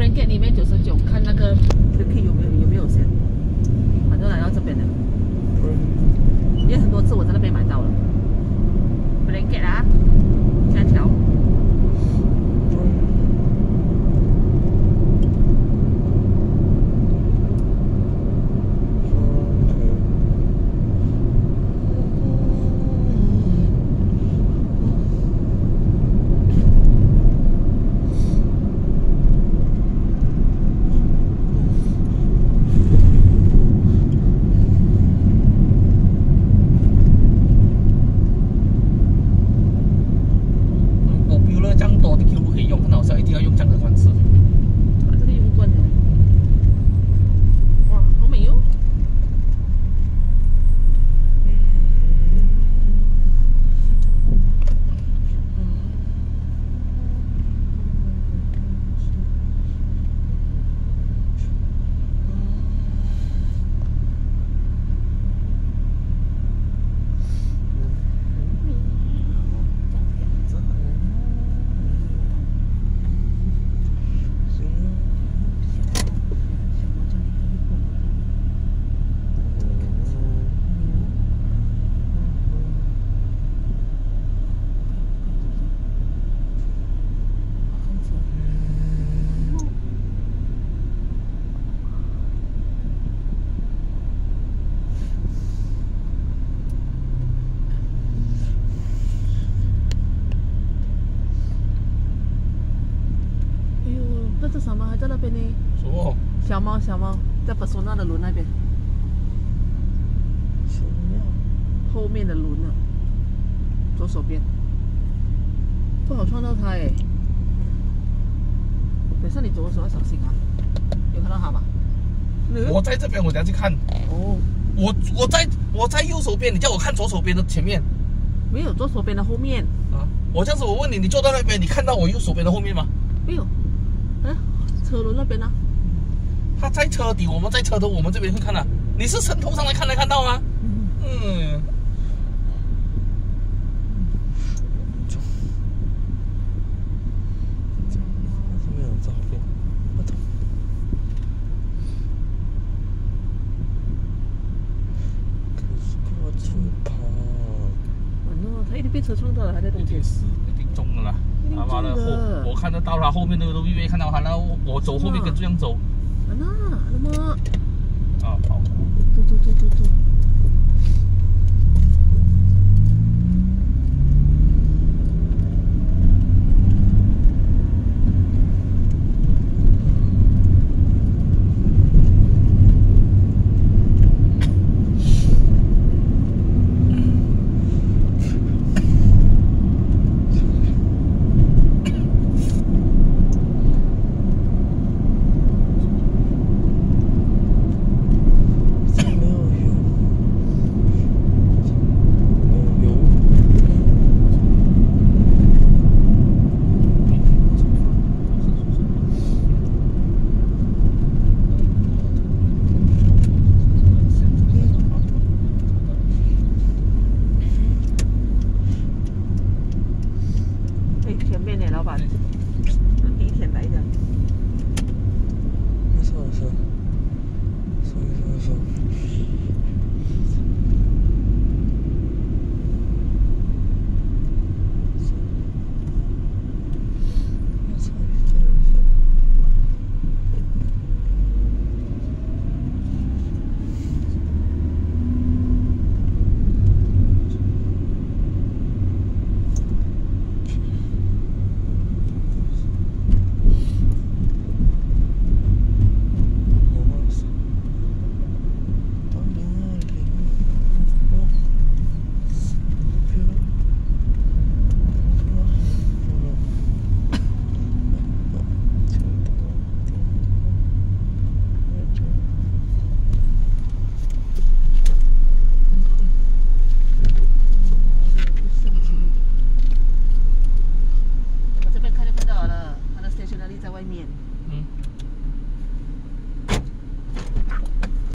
blanket 里面九十九，看那个有没有有没有先。反正来到这边了，因为很多次我在那边买到了 blanket 啊，下条。我比如了这样多的 Q 不可以用，很好笑，一定要用这样的方式。啊，这个用惯了。哇，好美哟！哎呦，那这什么还在那边呢？什么？小猫，小猫，在 Persona 的轮那边，后面的轮呢，左手边，不好撞到它哎。等一下你走的时候要小心啊，有看到它吗？我在这边，我等下去看。哦，我我在我在右手边，你叫我看左手边的前面没有，左手边的后面啊。我这样子，我问你，你坐到那边，你看到我右手边的后面吗？没有，哎，车轮那边呢、他在车底，我们在车头，我们这边会看的、你是从头上来看能看到吗？嗯。没有照片，我懂。可是我出跑，完了，它一定被车撞到了，还在中间。是一定中了啦。他妈的后，我看得到他后面那个都越看到他，然后我走后面跟这样走啊那，那么，啊，好。走走走走走。